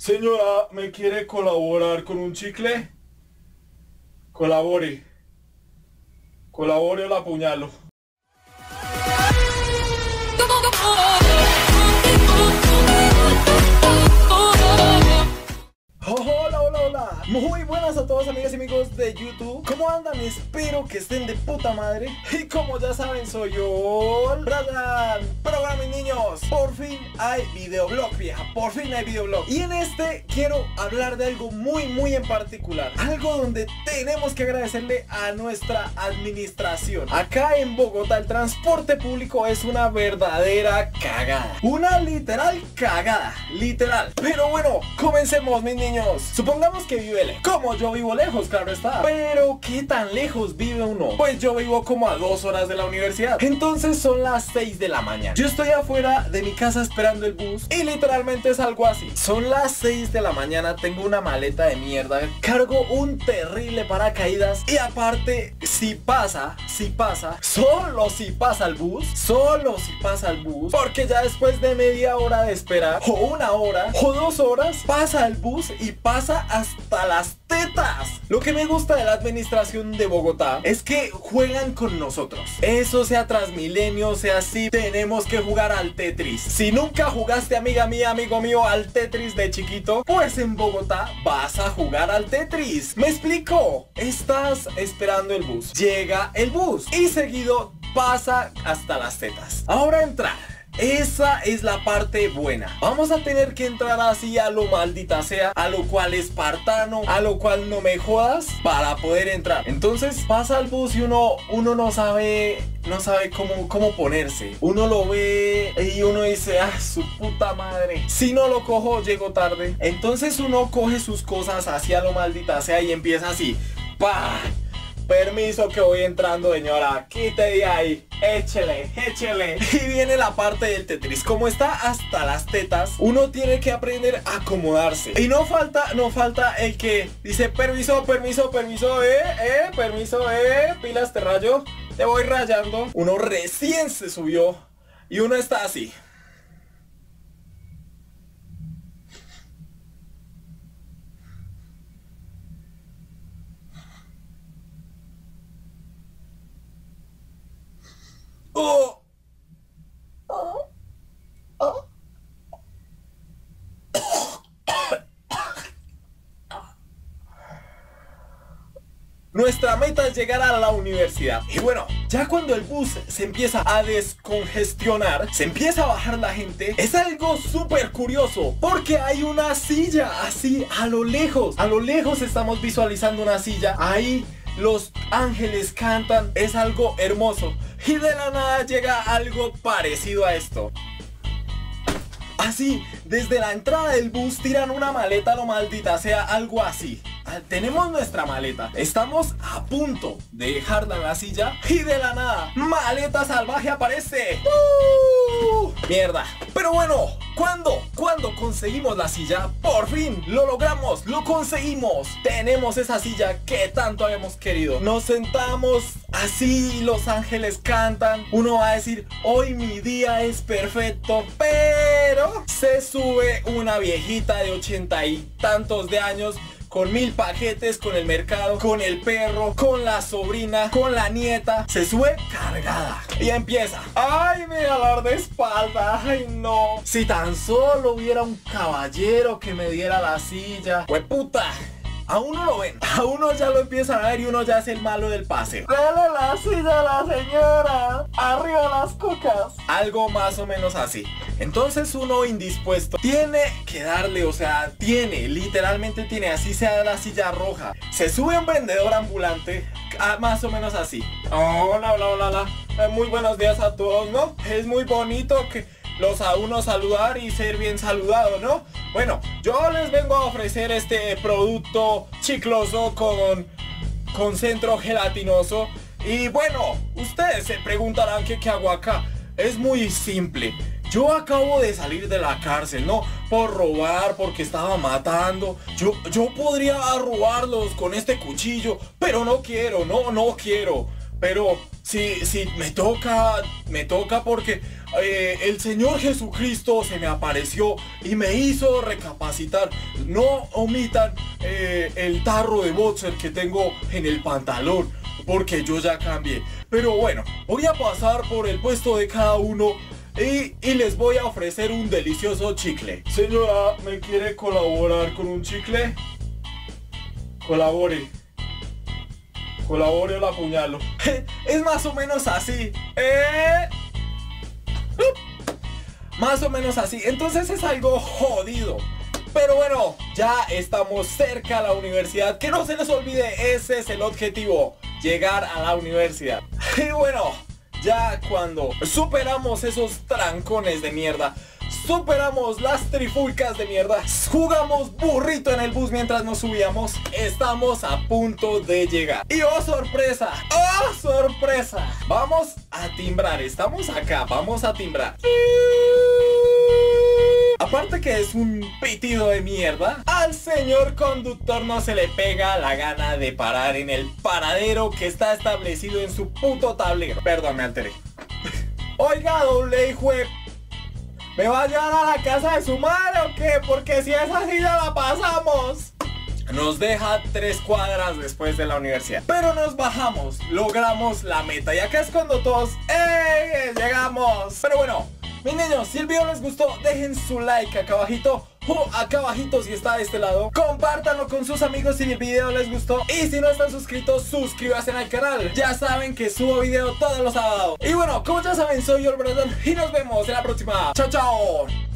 Señora, ¿me quiere colaborar con un chicle? Colabore. Colabore o la apuñalo. Hola, hola, hola. Muy buenas a todos amigos y amigos de YouTube. ¿Cómo andan? Espero que estén de puta madre. Y como ya saben, soy yo, Brian. Mis niños, por fin hay videoblog, vieja. Por fin hay videoblog. Y en este quiero hablar de algo muy, muy en particular. Algo donde tenemos que agradecerle a nuestra administración. Acá en Bogotá el transporte público es una verdadera cagada. Una literal cagada. Literal. Pero bueno, comencemos, mis niños. Supongamos que vive lejos. Como yo vivo lejos, claro está. Pero ¿qué tan lejos vive uno? Pues yo vivo como a dos horas de la universidad. Entonces son las 6 de la mañana. Yo estoy afuera de mi casa esperando el bus y literalmente es algo así. Son las 6 de la mañana, tengo una maleta de mierda, cargo un terrible paracaídas y aparte, si pasa, si pasa, solo si pasa el bus, solo si pasa el bus, porque ya después de media hora de esperar, o una hora, o dos horas, pasa el bus y pasa hasta las tetas. Lo que me gusta de la administración de Bogotá es que juegan con nosotros. Eso sea Transmilenio, sea así, tenemos que jugar al Tetris. Si nunca jugaste, amiga mía, amigo mío, al Tetris de chiquito, pues en Bogotá vas a jugar al Tetris. ¿Me explico? Estás esperando el bus. Llega el bus y seguido pasa hasta las tetas. Ahora entra. Esa es la parte buena. Vamos a tener que entrar así a lo maldita sea, a lo cual espartano, a lo cual no me jodas para poder entrar. Entonces pasa el bus y uno, uno no sabe no sabe cómo, cómo ponerse. Uno lo ve y uno dice, ah, su puta madre. Si no lo cojo, llego tarde. Entonces uno coge sus cosas hacia lo maldita sea y empieza así. ¡Pah! Permiso que voy entrando, señora. Quite de ahí. Échele, échele. Y viene la parte del Tetris. Como está hasta las tetas, uno tiene que aprender a acomodarse. Y no falta, no falta el que dice permiso, permiso, permiso, eh, eh, permiso, eh, pilas te rayo. Te voy rayando. Uno recién se subió y uno está así. Oh. Nuestra meta es llegar a la universidad. Y bueno, ya cuando el bus se empieza a descongestionar, se empieza a bajar la gente, es algo súper curioso. Porque hay una silla así a lo lejos. A lo lejos estamos visualizando una silla. Ahí los ángeles cantan. Es algo hermoso. Y de la nada llega algo parecido a esto. Así, desde la entrada del bus tiran una maleta lo maldita, sea algo así. Tenemos nuestra maleta, estamos a punto de dejarla en la silla y de la nada, maleta salvaje aparece. ¡Uh! Mierda. Pero bueno, ¿cuándo? ¿Cuándo conseguimos la silla? Por fin, lo logramos, lo conseguimos. Tenemos esa silla que tanto habíamos querido. Nos sentamos así, los ángeles cantan. Uno va a decir, hoy mi día es perfecto, pero se sube una viejita de ochenta y tantos de años con mil paquetes, con el mercado, con el perro, con la sobrina, con la nieta. Se sube cargada. Y empieza. Ay, mi dolor de espalda. Ay, no. Si tan solo hubiera un caballero que me diera la silla. Pues puta. A uno lo ven, a uno ya lo empiezan a ver y uno ya es el malo del pase. Dale la silla a la señora, arriba las cucas. Algo más o menos así. Entonces uno indispuesto tiene que darle, o sea, tiene, literalmente tiene, así sea la silla roja. Se sube un vendedor ambulante, más o menos así. Hola, hola, hola, hola. Eh, muy buenos días a todos, ¿no? Es muy bonito que los a uno saludar y ser bien saludado, ¿no? Bueno, yo les vengo a ofrecer este producto chicloso con, con centro gelatinoso. Y bueno, ustedes se preguntarán qué, qué hago acá. Es muy simple. Yo acabo de salir de la cárcel, ¿no? Por robar, porque estaba matando. Yo, yo podría robarlos con este cuchillo, pero no quiero, no, no quiero. Pero si, si me toca, me toca porque eh, el Señor Jesucristo se me apareció y me hizo recapacitar. No omitan eh, el tarro de boxer que tengo en el pantalón, porque yo ya cambié. Pero bueno, voy a pasar por el puesto de cada uno y, y, les voy a ofrecer un delicioso chicle. Señora, ¿me quiere colaborar con un chicle? Colabore. Colabore o la apuñalo. es más o menos así. ¿Eh? Más o menos así. Entonces es algo jodido. Pero bueno, ya estamos cerca a la universidad. Que no se les olvide, ese es el objetivo. Llegar a la universidad. Y bueno, ya cuando superamos esos trancones de mierda, superamos las trifulcas de mierda, jugamos burrito en el bus mientras nos subíamos, estamos a punto de llegar. Y oh sorpresa, oh sorpresa, vamos a timbrar, estamos acá, vamos a timbrar. Aparte que es un pitido de mierda, al señor conductor no se le pega la gana de parar en el paradero que está establecido en su puto tablero. Perdón, me alteré. Oiga, doble hijo ¿Me va a llevar a la casa de su madre o qué? Porque si es así ya la pasamos. Nos deja tres cuadras después de la universidad. Pero nos bajamos, logramos la meta. Y acá es cuando todos ¡Eh! Llegamos. Pero bueno, mis niños, si el video les gustó, dejen su like acá abajito acá abajito si está de este lado. Compártanlo con sus amigos si el video les gustó. Y si no están suscritos, suscríbanse al canal. Ya saben que subo video todos los sábados. Y bueno, como ya saben, soy yo el y nos vemos en la próxima. Chao, chao.